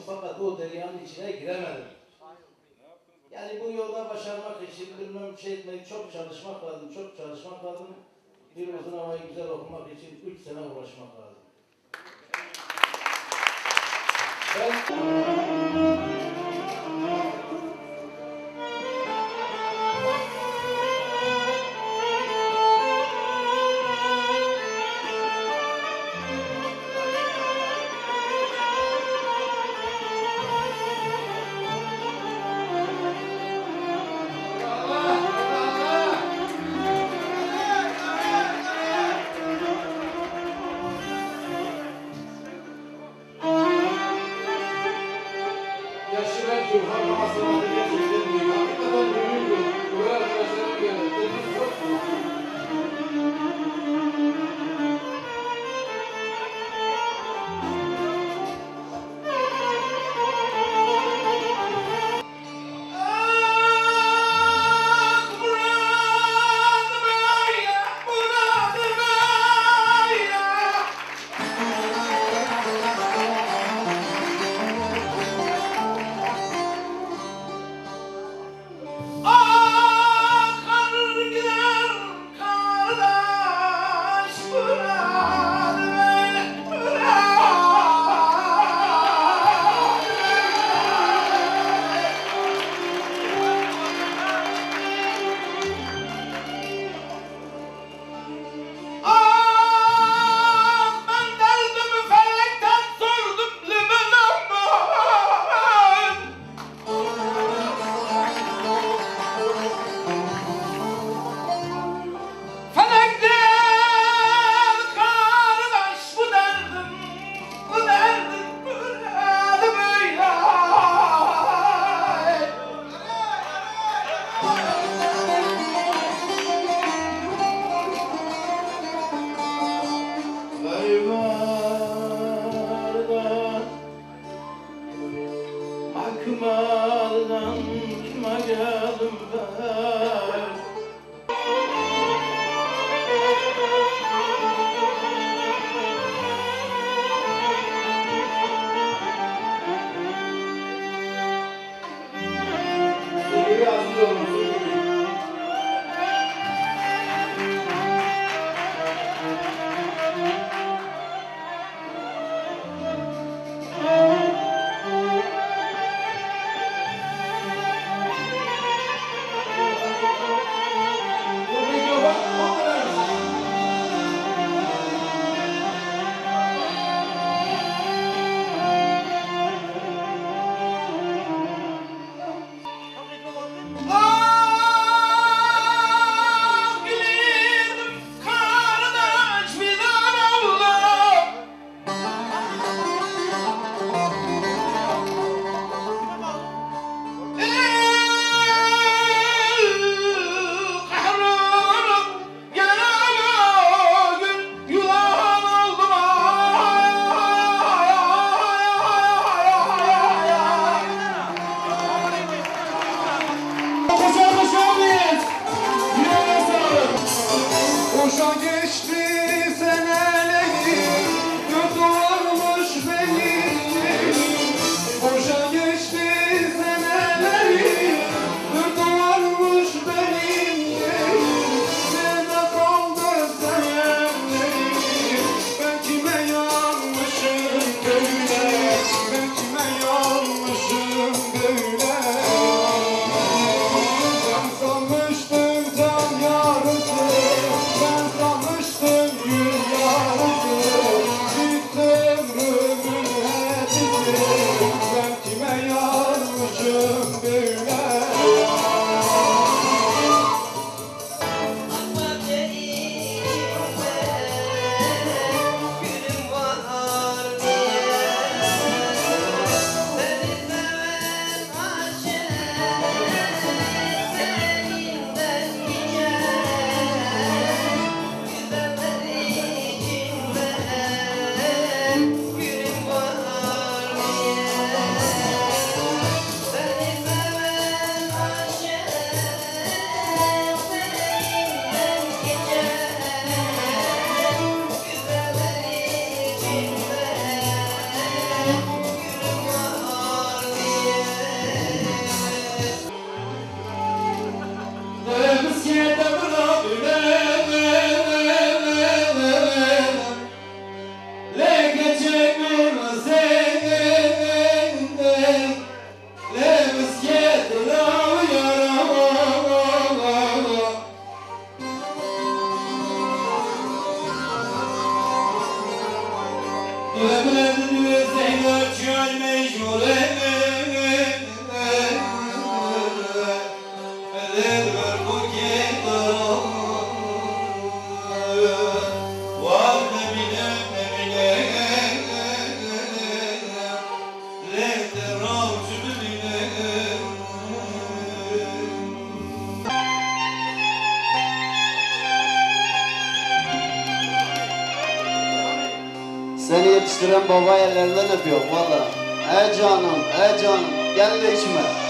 yaptım fakat o deryanın içine giremedim. Yani bu yolda başarmak için bilmem şey etmek, çok çalışmak lazım, çok çalışmak lazım. Bir uzun havayı güzel okumak için üç sene uğraşmak lazım. Ben... Giovanna, nossa. Yeah. Amen. Baba ellerinden öpüyor valla. E canım, e canım. Gel de içme.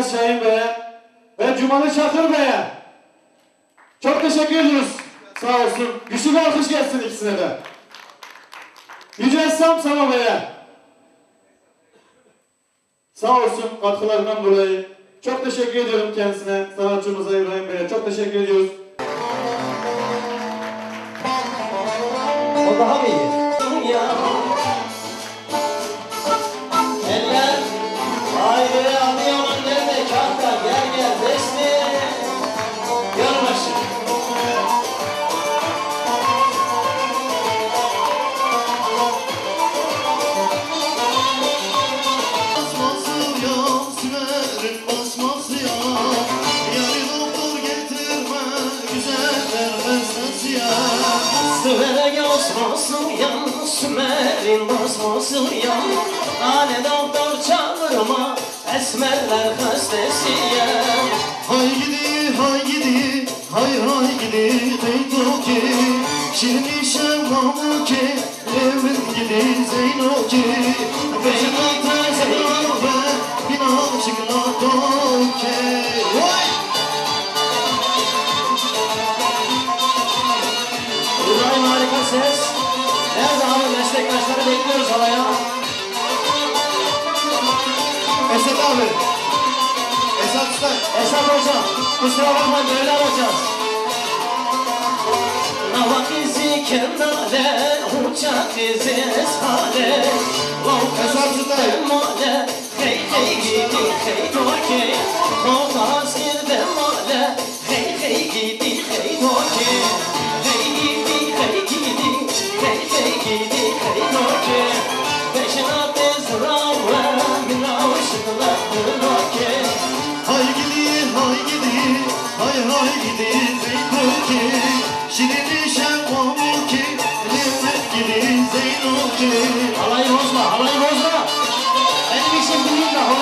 İlyas Şahin Bey'e ve Cumalı Çakır Bey'e çok teşekkür ediyoruz. Sağ olsun. Güçlü bir alkış gelsin ikisine de. Yüce Essam Sama Bey'e sağ olsun katkılarından dolayı. Çok teşekkür ediyorum kendisine. Sanatçımıza İbrahim Bey'e çok teşekkür ediyoruz. O daha mı iyi? Yan Hane doktor çağırma Esmerler hastası yan Hay gidi, hay gidi, hay hay gidi Zeyno ki, şirin şevamı ki Evin gidi Zeyno ki Beşiktaş Zeyno halaya Esat abi. Esat Usta Esat hocam kusura bakma böyle alacağız. Navak izi kendale Uçak izi esale Esat Usta Male Hey hey gidi hey doke Kovas girde male Hey hey gidi hey doke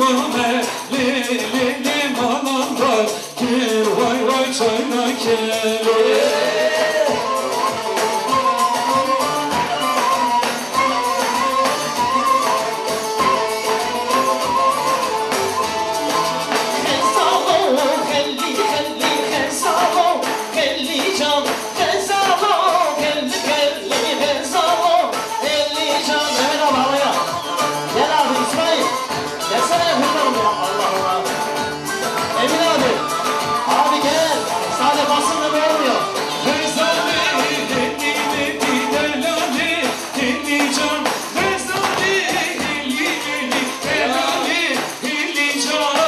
Canım eli limanında Gir vay vay çaynak eli Utah.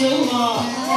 行 녕.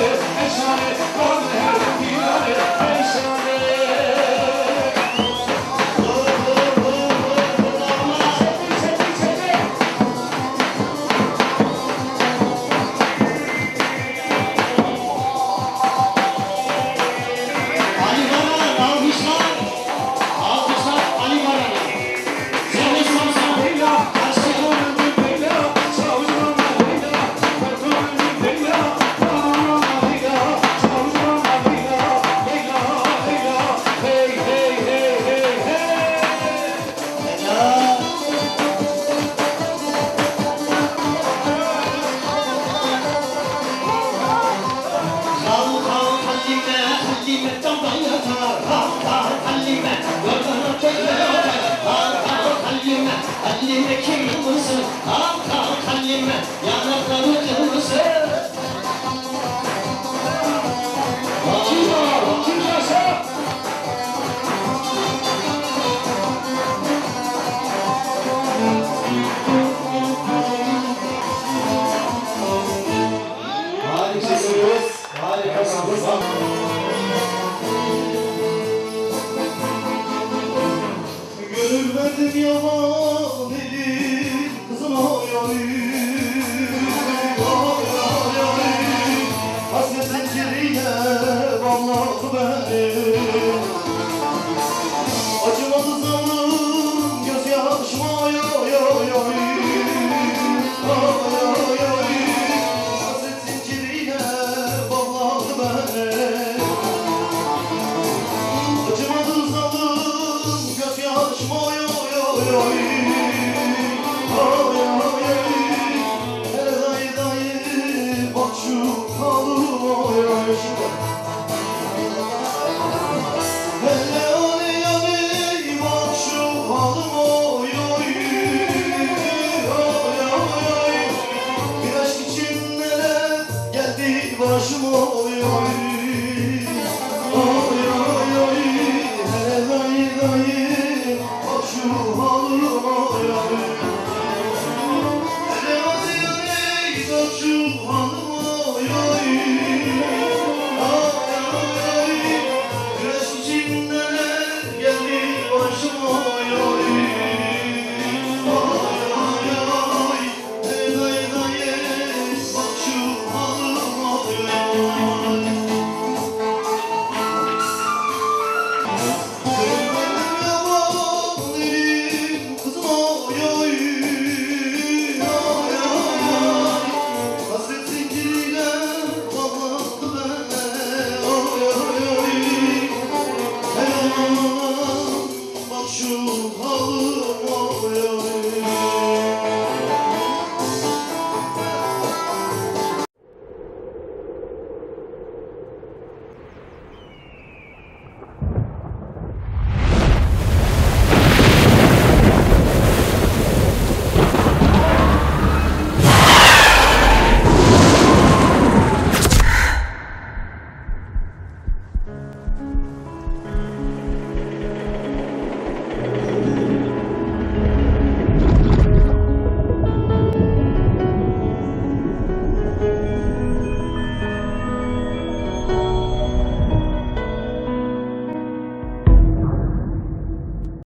Gottes, ein Schales, Gottes.